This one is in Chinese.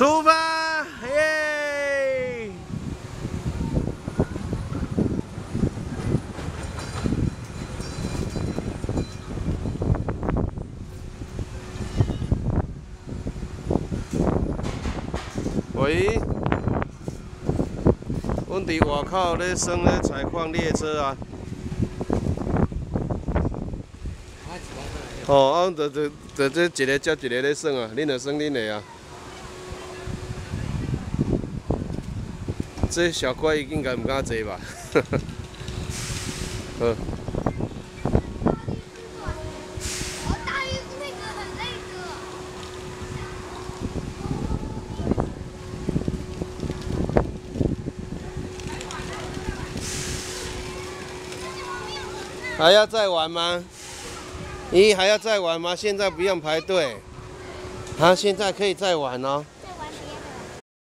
出发，耶！喂，阮伫外口咧耍咧采矿列车啊。哦，啊，就就就这一个接一个咧耍啊，恁就耍恁的啊。这小怪应该唔敢坐吧？呵呵好。还要再玩吗？咦，还要再玩吗？现在不用排队。啊，现在可以再玩哦。